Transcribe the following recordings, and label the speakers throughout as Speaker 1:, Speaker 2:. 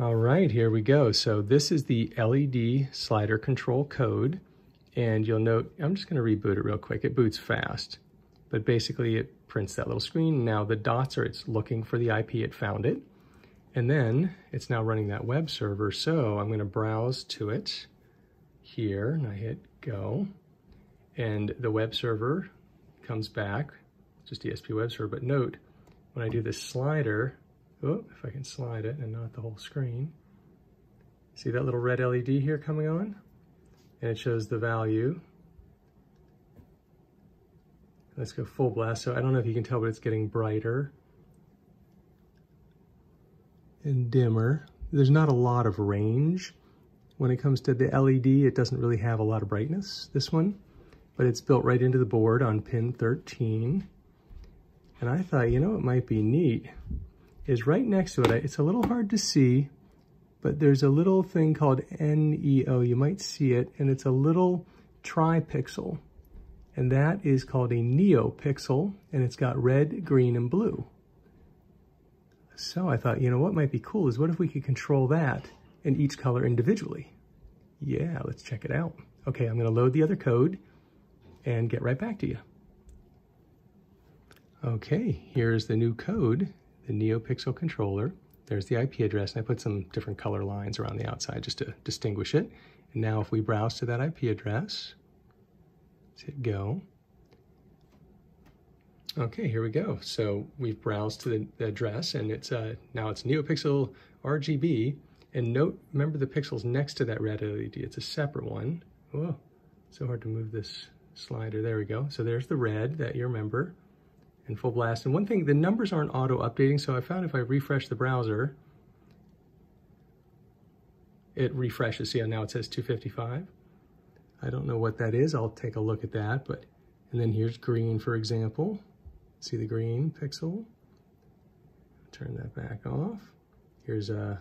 Speaker 1: All right, here we go. So this is the LED slider control code. And you'll note, I'm just gonna reboot it real quick. It boots fast, but basically it prints that little screen. Now the dots are, it's looking for the IP, it found it. And then it's now running that web server. So I'm gonna browse to it here and I hit go. And the web server comes back, just ESP web server, but note, when I do this slider, Oh, if I can slide it and not the whole screen. See that little red LED here coming on? And it shows the value. Let's go full blast. So I don't know if you can tell, but it's getting brighter and dimmer. There's not a lot of range. When it comes to the LED, it doesn't really have a lot of brightness, this one, but it's built right into the board on pin 13. And I thought, you know, it might be neat is right next to it. It's a little hard to see, but there's a little thing called NEO. You might see it, and it's a little tri-pixel. And that is called a NeoPixel, and it's got red, green, and blue. So I thought, you know, what might be cool is what if we could control that in each color individually? Yeah, let's check it out. Okay, I'm gonna load the other code and get right back to you. Okay, here's the new code the NeoPixel controller. There's the IP address, and I put some different color lines around the outside just to distinguish it. And now if we browse to that IP address, let's hit go. Okay, here we go. So we've browsed to the, address, and it's uh, now it's NeoPixel RGB. And note, remember the pixels next to that red LED. It's a separate one. Whoa, so hard to move this slider. There we go. So there's the red that you remember in full blast. And one thing, the numbers aren't auto updating, so I found if I refresh the browser, it refreshes. See how now it says 255? I don't know what that is. I'll take a look at that. But And then here's green, for example. See the green pixel? Turn that back off. Here's uh,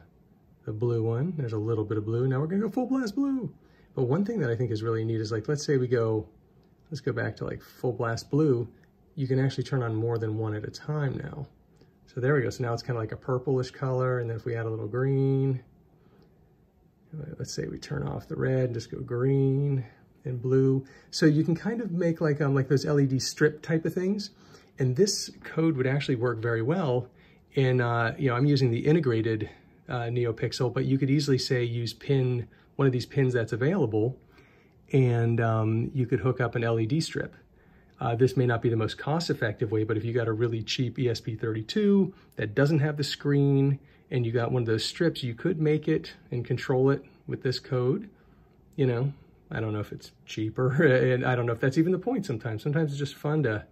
Speaker 1: the blue one. There's a little bit of blue. Now we're gonna go full blast blue. But one thing that I think is really neat is like, let's say we go, let's go back to like full blast blue you can actually turn on more than one at a time now. So there we go. So now it's kind of like a purplish color. And then if we add a little green, let's say we turn off the red, and just go green and blue. So you can kind of make like, um, like those LED strip type of things. And this code would actually work very well in, uh, you know, I'm using the integrated uh, NeoPixel, but you could easily say use pin, one of these pins that's available, and um, you could hook up an LED strip. Uh, this may not be the most cost-effective way, but if you got a really cheap ESP32 that doesn't have the screen and you got one of those strips, you could make it and control it with this code. You know, I don't know if it's cheaper, and I don't know if that's even the point sometimes. Sometimes it's just fun to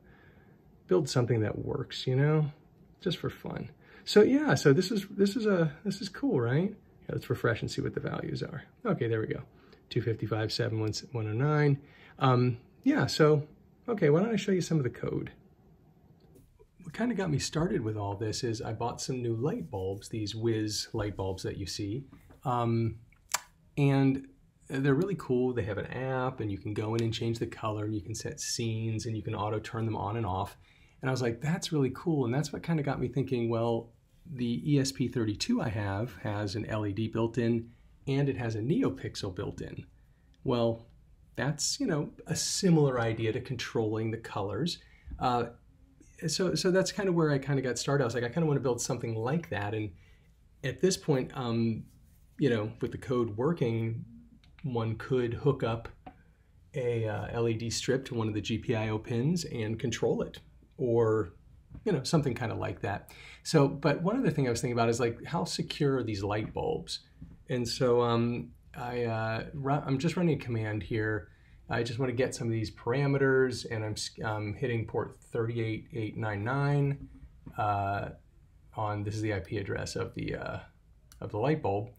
Speaker 1: build something that works, you know, just for fun. So yeah, so this is this is a this is cool, right? Yeah, let's refresh and see what the values are. Okay, there we go. 255, 7109. Um, yeah, so Okay, why don't I show you some of the code? What kind of got me started with all this is I bought some new light bulbs, these Wiz light bulbs that you see. Um, and they're really cool. They have an app and you can go in and change the color and you can set scenes and you can auto turn them on and off. And I was like, that's really cool. And that's what kind of got me thinking, well, the ESP32 I have has an LED built in and it has a NeoPixel built in. Well, that's, you know, a similar idea to controlling the colors. Uh, so, so that's kind of where I kind of got started. I was like, I kind of want to build something like that. And at this point, um, you know, with the code working, one could hook up a uh, LED strip to one of the GPIO pins and control it, or you know, something kind of like that. So, but one other thing I was thinking about is like, how secure are these light bulbs? And so, um, I, uh, run, I'm just running a command here. I just want to get some of these parameters and I'm um, hitting port 38899 uh, on, this is the IP address of the, uh, of the light bulb.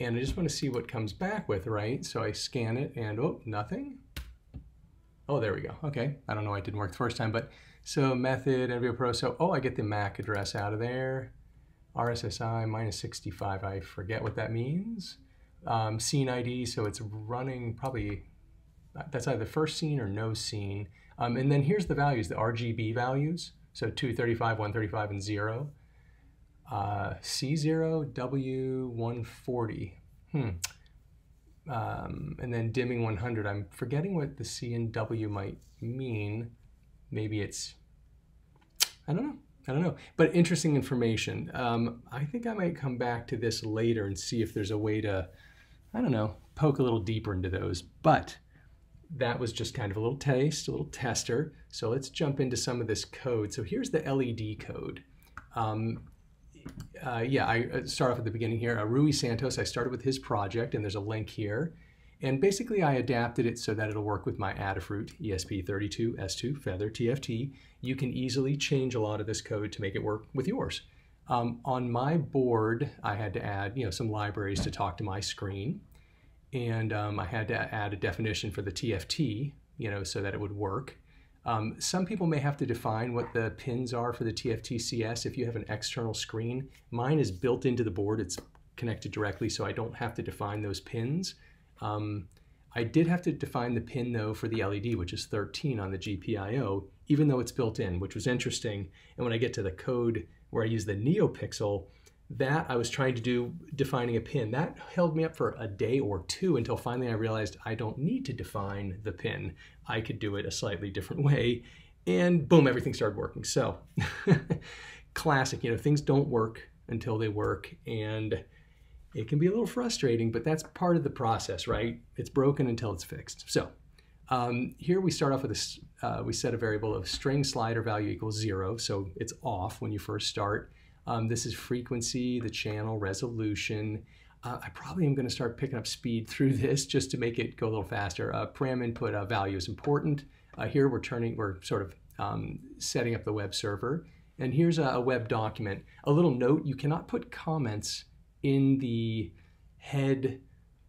Speaker 1: And I just want to see what comes back with, right? So I scan it and, oh, nothing. Oh, there we go. Okay. I don't know why it didn't work the first time, but so method, NVIDIA Pro. So, oh, I get the MAC address out of there. RSSI minus 65. I forget what that means um, scene ID, so it's running probably, that's either the first scene or no scene. Um, and then here's the values, the RGB values, so 235, 135, and 0. Uh, C0W140. Hmm. Um, and then dimming 100. I'm forgetting what the C and W might mean. Maybe it's, I don't know. I don't know. But interesting information. Um, I think I might come back to this later and see if there's a way to, I don't know, poke a little deeper into those. But that was just kind of a little taste, a little tester. So let's jump into some of this code. So here's the LED code. Um, uh, yeah, I uh, start off at the beginning here. Uh, Rui Santos, I started with his project, and there's a link here. And basically, I adapted it so that it'll work with my Adafruit ESP32 S2 Feather TFT. You can easily change a lot of this code to make it work with yours. Um, on my board, I had to add, you know, some libraries to talk to my screen, and um, I had to add a definition for the TFT, you know, so that it would work. Um, some people may have to define what the pins are for the TFT-CS if you have an external screen. Mine is built into the board. It's connected directly, so I don't have to define those pins. Um, I did have to define the pin, though, for the LED, which is 13 on the GPIO, even though it's built in, which was interesting. And when I get to the code where I use the NeoPixel, that I was trying to do defining a pin. That held me up for a day or two until finally I realized I don't need to define the pin. I could do it a slightly different way. And boom, everything started working. So classic, you know, things don't work until they work. And it can be a little frustrating, but that's part of the process, right? It's broken until it's fixed. So um, here we start off with this, uh, we set a variable of string slider value equals zero. So it's off when you first start. Um, this is frequency, the channel, resolution. Uh, I probably am going to start picking up speed through this just to make it go a little faster. Uh, param input uh, value is important. Uh, here we're turning, we're sort of um, setting up the web server. And here's a, a, web document. A little note, you cannot put comments in the head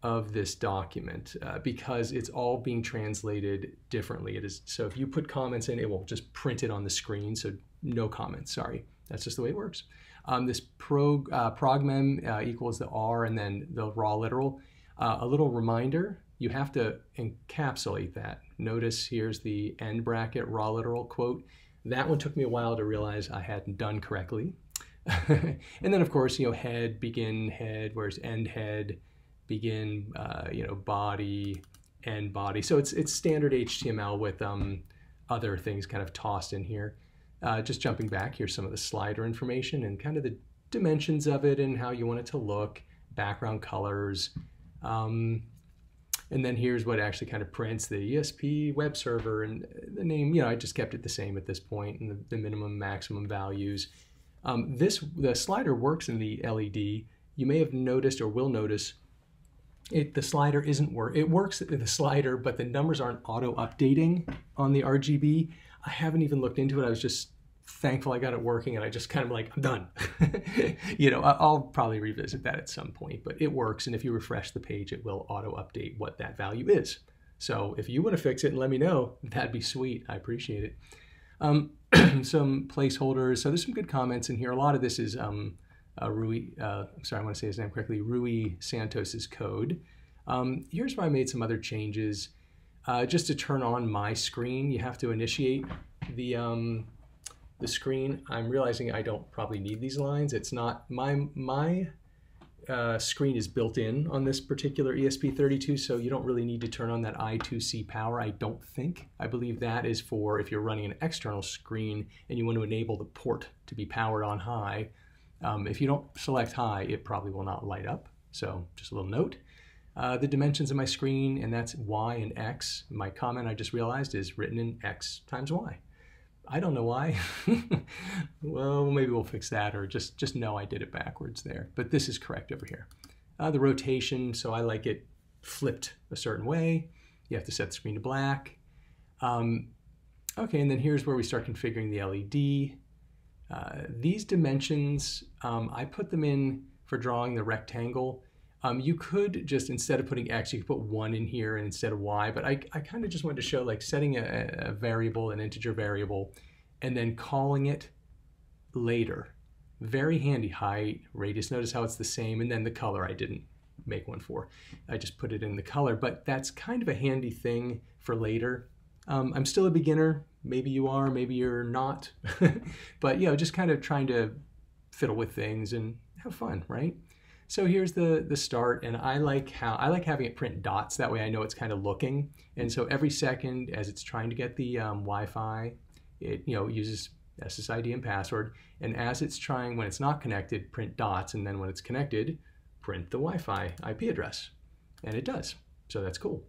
Speaker 1: of this document uh, because it's all being translated differently. It is So if you put comments in, it will just print it on the screen. So no comments, sorry. That's just the way it works. Um, this prog, uh, progmem uh, equals the R and then the raw literal. Uh, a little reminder, you have to encapsulate that. Notice here's the end bracket raw literal quote. That one took me a while to realize I hadn't done correctly. and then of course, you know, head, begin head, where's end head, begin, uh, you know, body, end body. So it's, it's standard HTML with um, other things kind of tossed in here. Uh, just jumping back, here's some of the slider information and kind of the dimensions of it and how you want it to look, background colors. Um, and then here's what actually kind of prints the ESP web server and the name, you know, I just kept it the same at this point and the, the minimum maximum values. Um, this, the slider works in the LED. You may have noticed or will notice it, the slider isn't work. It works the slider, but the numbers aren't auto updating on the RGB. I haven't even looked into it. I was just thankful I got it working and I just kind of like, I'm done. you know, I'll probably revisit that at some point, but it works. And if you refresh the page, it will auto update what that value is. So if you want to fix it and let me know, that'd be sweet. I appreciate it. Um, some placeholders. So there's some good comments in here. A lot of this is um, uh, Rui, uh, sorry, I want to say his name correctly, Rui Santos's code. Um, here's where I made some other changes. Uh, just to turn on my screen, you have to initiate the um, the screen. I'm realizing I don't probably need these lines. It's not my my uh, screen is built in on this particular ESP32, so you don't really need to turn on that I2C power, I don't think. I believe that is for if you're running an external screen and you want to enable the port to be powered on high. Um, if you don't select high, it probably will not light up. So just a little note. Uh, the dimensions of my screen, and that's y and x. My comment I just realized is written in x times y. I don't know why. well, maybe we'll fix that or just, just know I did it backwards there. But this is correct over here. Uh, the rotation, so I like it flipped a certain way. You have to set the screen to black. Um, okay, and then here's where we start configuring the LED. Uh, these dimensions, um, I put them in for drawing the rectangle. Um, you could just, instead of putting X, you could put one in here instead of Y, but I, I kind of just wanted to show like setting a, a variable, an integer variable, and then calling it later. Very handy, height, radius, notice how it's the same, and then the color I didn't make one for. I just put it in the color, but that's kind of a handy thing for later. Um, I'm still a beginner, maybe you are, maybe you're not, but you know, just kind of trying to fiddle with things and have fun, right? So here's the, the start, and I like how I like having it print dots. That way I know it's kind of looking. And so every second as it's trying to get the um, Wi-Fi, it you know uses SSID and password. And as it's trying, when it's not connected, print dots, and then when it's connected, print the Wi-Fi IP address. And it does. So that's cool.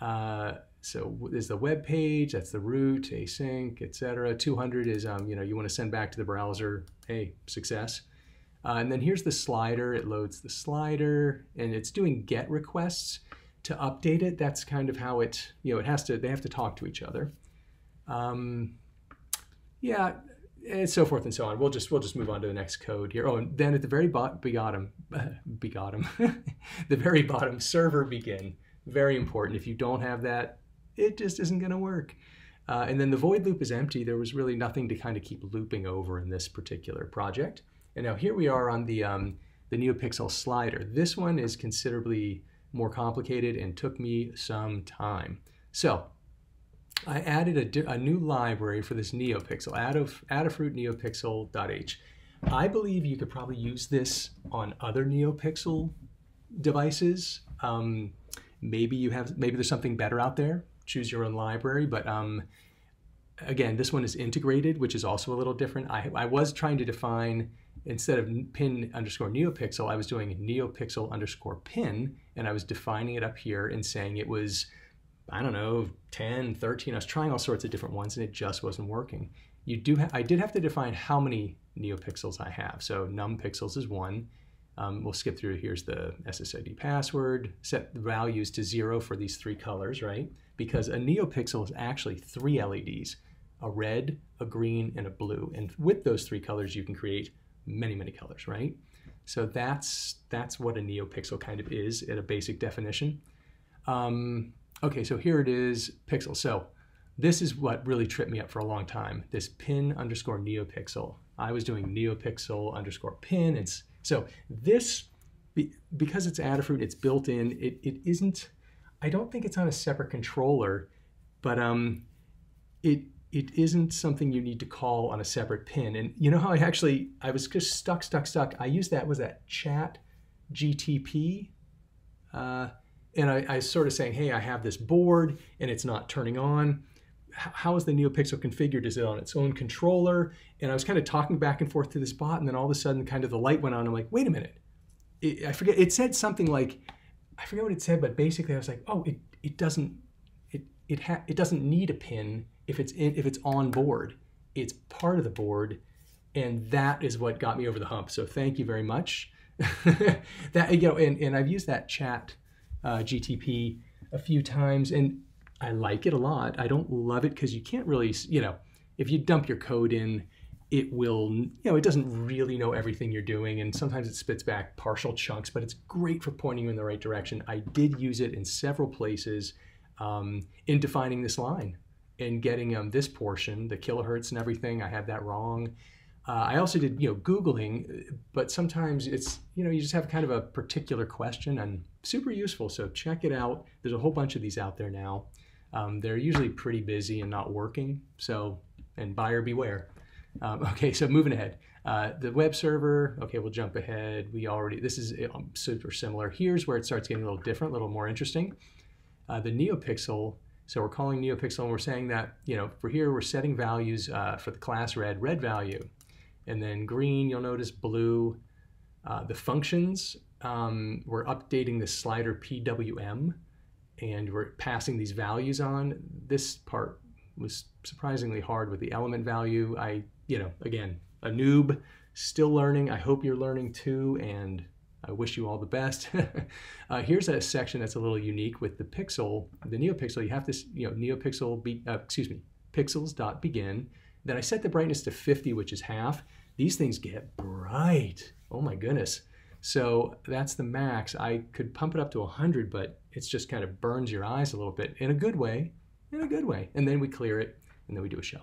Speaker 1: Uh, so there's the web page, that's the root, async, etc. 200 is, um, you know, you want to send back to the browser, hey, success. Uh, and then here's the slider. It loads the slider and it's doing get requests to update it. That's kind of how it, you know, it has to, they have to talk to each other. Um, yeah, and so forth and so on. We'll just, we'll just move on to the next code here. Oh, and then at the very bottom, bottom, bottom, the very bottom, server begin. Very important. If you don't have that, it just isn't going to work. Uh, and then the void loop is empty. There was really nothing to kind of keep looping over in this particular project. And now here we are on the, um, the NeoPixel slider. This one is considerably more complicated and took me some time. So I added a, a new library for this NeoPixel, Adafruit NeoPixel.h. I believe you could probably use this on other NeoPixel devices. Um, maybe you have, maybe there's something better out there. Choose your own library, but um, again, this one is integrated, which is also a little different. I, I was trying to define instead of pin underscore neopixel, I was doing neopixel underscore pin, and I was defining it up here and saying it was, I don't know, 10, 13. I was trying all sorts of different ones, and it just wasn't working. You do. I did have to define how many neopixels I have. So num pixels is one. Um, we'll skip through. Here's the SSID password. Set the values to zero for these three colors, right? Because a neopixel is actually three LEDs, a red, a green, and a blue. And with those three colors, you can create many, many colors, right? So that's that's what a neopixel kind of is at a basic definition. Um, okay, so here it is, pixel. So this is what really tripped me up for a long time. This pin underscore neopixel. I was doing neopixel underscore pin. And so this, because it's Adafruit, it's built in. It, it isn't. I don't think it's on a separate controller, but um, it it isn't something you need to call on a separate pin. And you know how I actually, I was just stuck, stuck, stuck. I used that, was that chat GTP? Uh, and I, I sort of saying, hey, I have this board and it's not turning on. How is the NeoPixel configured? Is it on its own controller? And I was kind of talking back and forth to this bot, and then all of a sudden, kind of the light went on. I'm like, wait a minute. It, I forget. It said something like, I forget what it said, but basically, I was like, oh, it it doesn't it it ha- it doesn't need a pin if it's in, if it's on board, it's part of the board, and that is what got me over the hump. So thank you very much. that you know, and, and I've used that chat uh, GTP a few times, and I like it a lot. I don't love it because you can't really, you know, if you dump your code in, it will, you know, it doesn't really know everything you're doing, and sometimes it spits back partial chunks, but it's great for pointing you in the right direction. I did use it in several places um, in defining this line in getting um, this portion, the kilohertz and everything. I had that wrong. Uh, I also did, you know, Googling, but sometimes it's, you know, you just have kind of a particular question and super useful. So check it out. There's a whole bunch of these out there now. Um, they're usually pretty busy and not working. So, and buyer beware. Um, okay, so moving ahead. Uh, the web server, okay, we'll jump ahead. We already, this is um, super similar. Here's where it starts getting a little different, a little more interesting. Uh, the NeoPixel so we're calling NeoPixel and we're saying that, you know, for here we're setting values uh, for the class red, red value. And then green, you'll notice blue. Uh, the functions, um, we're updating the slider PWM and we're passing these values on. This part was surprisingly hard with the element value. I, you know, again, a noob, still learning. I hope you're learning too. And I wish you all the best. uh, here's a section that's a little unique with the pixel, the NeoPixel. You have to, you know, NeoPixel, be, uh, excuse me, pixels dot begin. Then I set the brightness to 50, which is half. These things get bright. Oh my goodness. So that's the max. I could pump it up to 100, but it's just kind of burns your eyes a little bit in a good way, in a good way. And then we clear it, and then we do a show.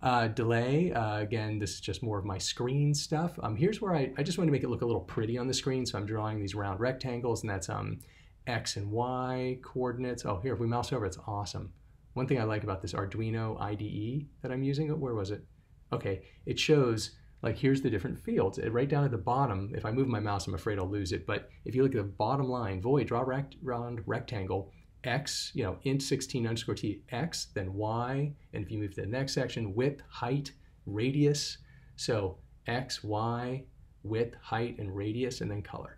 Speaker 1: Uh, delay, uh, again, this is just more of my screen stuff. Um, here's where I, I just want to make it look a little pretty on the screen. So I'm drawing these round rectangles and that's um, X and Y coordinates. Oh, here, if we mouse over, it's awesome. One thing I like about this Arduino IDE that I'm using, where was it? Okay, it shows like here's the different fields. Right down at the bottom, if I move my mouse, I'm afraid I'll lose it. But if you look at the bottom line, void, draw rect, round rectangle, x, you know, int 16 underscore t, x, then y, and if you move to the next section, width, height, radius. So x, y, width, height, and radius, and then color.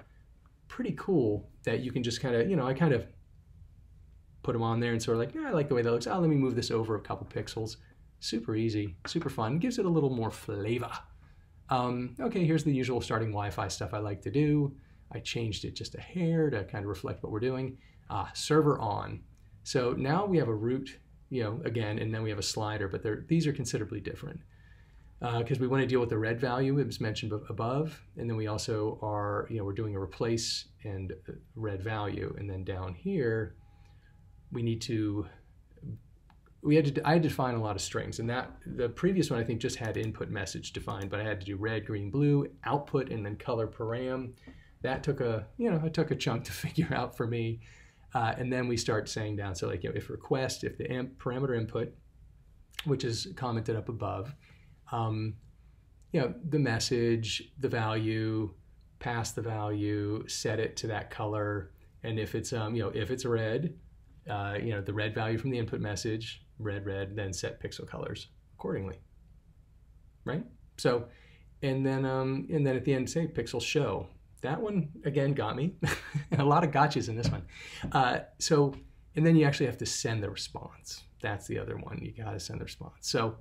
Speaker 1: Pretty cool that you can just kind of, you know, I kind of put them on there and sort of like, yeah, I like the way that looks. Oh, let me move this over a couple pixels. Super easy, super fun. Gives it a little more flavor. Um, okay, here's the usual starting Wi-Fi stuff I like to do. I changed it just a hair to kind of reflect what we're doing. Ah, server on. So now we have a root, you know, again, and then we have a slider, but these are considerably different because uh, we want to deal with the red value it was mentioned above and then we also are you know we're doing a replace and uh, red value and then down here we need to we had to I had to define a lot of strings and that the previous one I think just had input message defined but I had to do red green blue output and then color param that took a you know it took a chunk to figure out for me uh, and then we start saying down so like you know, if request if the amp parameter input which is commented up above um, you know the message the value pass the value set it to that color and if it's um, you know if it's red uh, you know, the red value from the input message, red, red, then set pixel colors accordingly, right? So, and then, um, and then at the end, say pixel show. That one, again, got me. a lot of gotchas in this one. Uh, so, and then you actually have to send the response. That's the other one. You got to send the response. So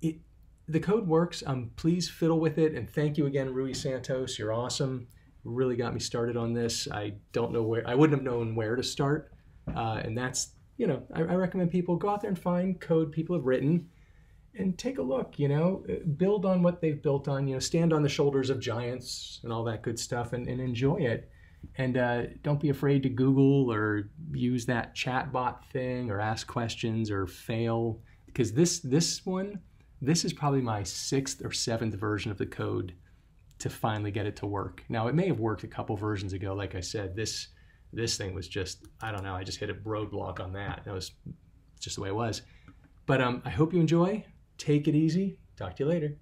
Speaker 1: it, the code works. Um, please fiddle with it. And thank you again, Rui Santos. You're awesome. Really got me started on this. I don't know where, I wouldn't have known where to start. Uh, and that's, you know, I, I, recommend people go out there and find code people have written and take a look, you know, build on what they've built on, you know, stand on the shoulders of giants and all that good stuff and, and enjoy it. And uh, don't be afraid to Google or use that chatbot thing or ask questions or fail because this this one, this is probably my sixth or seventh version of the code to finally get it to work. Now it may have worked a couple versions ago, like I said. This this thing was just, I don't know, I just hit a roadblock on that. That was just the way it was. But um, I hope you enjoy. Take it easy. Talk to you later.